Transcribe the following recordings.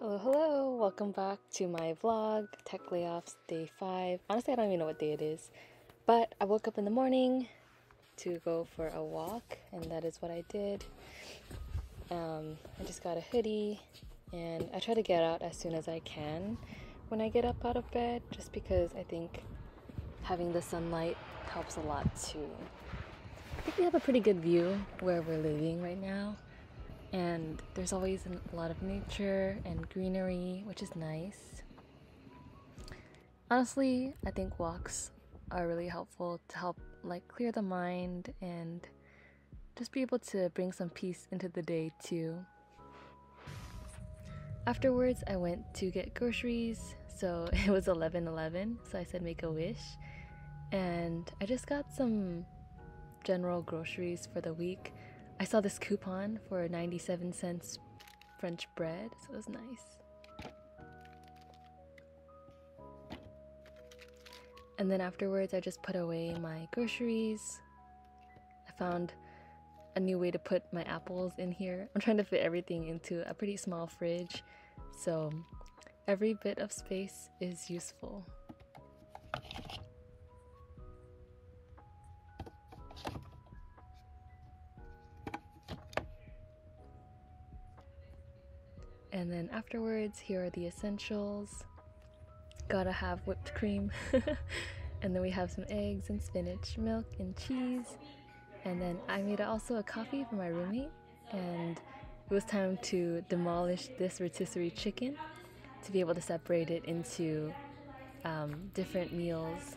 Hello, hello! Welcome back to my vlog, Tech Layoffs Day 5. Honestly, I don't even know what day it is. But I woke up in the morning to go for a walk, and that is what I did. Um, I just got a hoodie, and I try to get out as soon as I can when I get up out of bed, just because I think having the sunlight helps a lot too. I think we have a pretty good view where we're living right now and there's always a lot of nature and greenery, which is nice. Honestly, I think walks are really helpful to help like clear the mind and just be able to bring some peace into the day too. Afterwards, I went to get groceries, so it was 11:11, so I said make a wish. And I just got some general groceries for the week. I saw this coupon for 97 cents French bread, so it was nice. And then afterwards, I just put away my groceries. I found a new way to put my apples in here. I'm trying to fit everything into a pretty small fridge, so every bit of space is useful. And then afterwards, here are the essentials. Gotta have whipped cream. and then we have some eggs and spinach, milk and cheese. And then I made also a coffee for my roommate. And it was time to demolish this rotisserie chicken to be able to separate it into um, different meals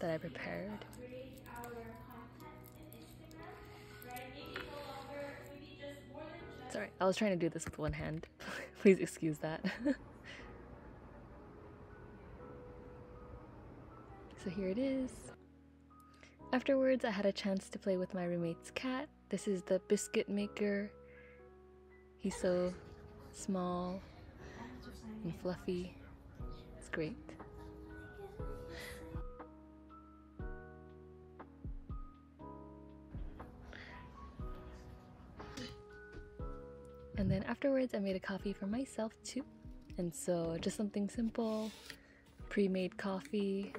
that I prepared. Sorry, I was trying to do this with one hand. Please excuse that. so here it is. Afterwards, I had a chance to play with my roommate's cat. This is the biscuit maker. He's so small and fluffy. It's great. And then afterwards, I made a coffee for myself too. And so, just something simple pre made coffee,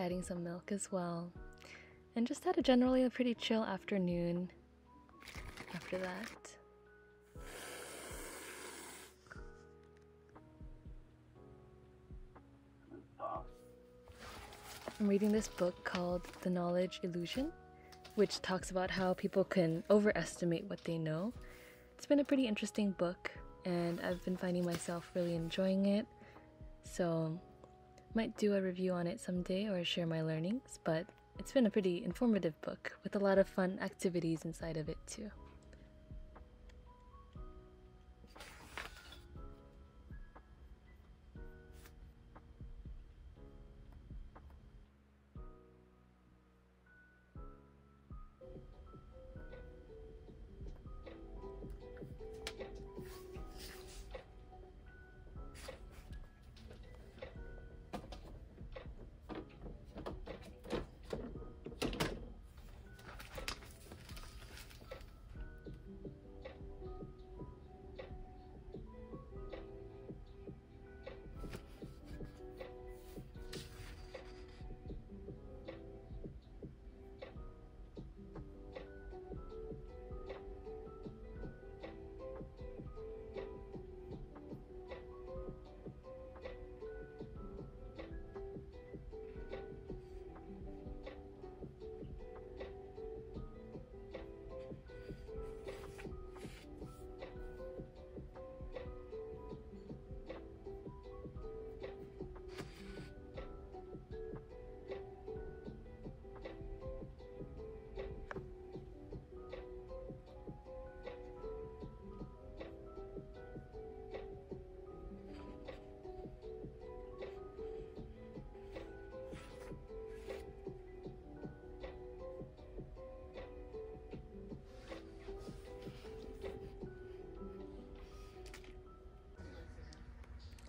adding some milk as well. And just had a generally a pretty chill afternoon after that. I'm reading this book called The Knowledge Illusion, which talks about how people can overestimate what they know it's been a pretty interesting book, and I've been finding myself really enjoying it. So, might do a review on it someday or share my learnings, but it's been a pretty informative book with a lot of fun activities inside of it, too.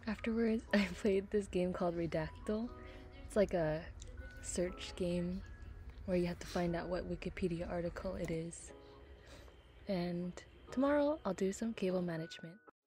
Afterwards, I played this game called Redactle. It's like a search game where you have to find out what Wikipedia article it is. And tomorrow, I'll do some cable management.